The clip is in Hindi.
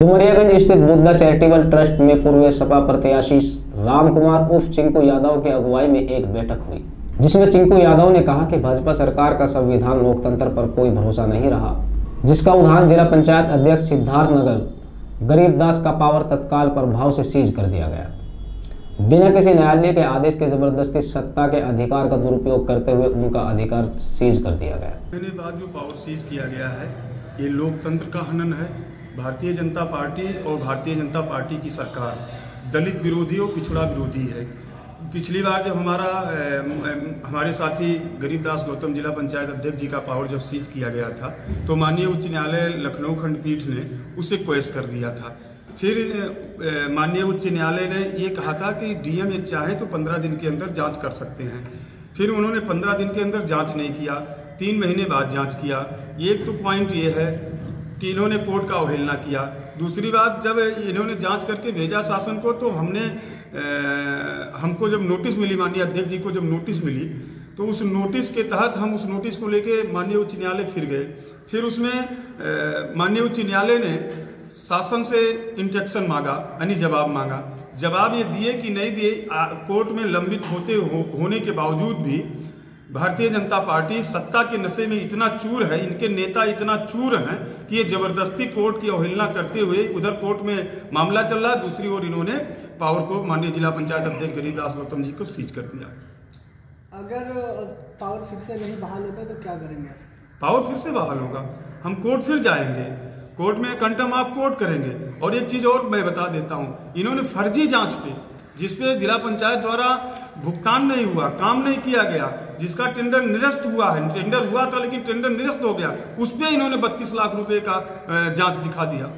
डुमरियागंज स्थित बुद्धा चैरिटेबल ट्रस्ट में पूर्व सपा प्रत्याशी राम कुमार उर्फ़ चिंकू यादव की अगुवाई में एक बैठक हुई, जिसमें चिंकू यादव ने कहा कि भाजपा सरकार का संविधान लोकतंत्र पर कोई भरोसा नहीं रहा, जिसका उदाहरण जिला पंचायत अध्यक्ष सिद्धार्थ नगर गरीबदास का पावर तत्काल प्रभाव से सीज कर दिया गया। बिना किसी न्यायालय के आदेश के ज़बरदस्ती सत्ता के अधिकार का दुरुपयोग करते हुए उनका अधिकार सीज कर दिया गया। जो पावर सीज किया गया है, ये लोकतंत्र का हनन है। भारतीय जनता पार्टी और भारतीय जनता पार्टी की सरकार दलित विरोधी और पिछड़ा विरोधी है। पिछली बार जब हमारा हमारे साथी गरीबदास गौतम जिला पंचायत अध्यक्ष जी का पावर जब सीज किया गया था तो माननीय उच्च न्यायालय लखनऊ खंडपीठ ने उसे क्वेश कर दिया था। फिर माननीय उच्च न्यायालय ने ये कहा था कि डीएम ये चाहे तो पंद्रह दिन के अंदर जाँच कर सकते हैं। फिर उन्होंने पंद्रह दिन के अंदर जाँच नहीं किया, तीन महीने बाद जाँच किया। एक तो पॉइंट ये है कि इन्होंने कोर्ट का अवहेलना किया। दूसरी बात जब इन्होंने जाँच करके भेजा शासन को तो हमने आ, हमको जब नोटिस मिली माननीय अध्यक्ष जी को जब नोटिस मिली तो उस नोटिस के तहत हम उस नोटिस को लेके माननीय उच्च न्यायालय फिर गए। फिर उसमें माननीय उच्च न्यायालय ने शासन से इंटेक्शन मांगा यानी जवाब मांगा। जवाब ये दिए कि नहीं दिए कोर्ट में लंबित होते हो, होने के बावजूद भी भारतीय जनता पार्टी सत्ता के नशे में इतना चूर है इनके नेता इतना चूर हैं कि ये ज़बरदस्ती कोर्ट की अवहेलना करते हुए उधर कोर्ट में मामला चल रहा है दूसरी ओर इन्होंने पावर को माननीय जिला पंचायत अध्यक्ष गरीबदास गौतम जी को सीज कर दिया। अगर पावर फिर से नहीं बहाल होता तो क्या करेंगे? पावर फिर से बहाल होगा। हम कोर्ट फिर जाएँगे। कोर्ट में कंटम ऑफ़ कोर्ट करेंगे। और एक चीज़ और मैं बता देता हूँ इन्होंने फर्जी जाँच पे जिसपे जिला पंचायत द्वारा भुगतान नहीं हुआ, काम नहीं किया गया, जिसका टेंडर निरस्त हुआ है टेंडर हुआ था लेकिन टेंडर निरस्त हो गया, उस पर इन्होंने बत्तीस लाख रुपए का जाँच दिखा दिया।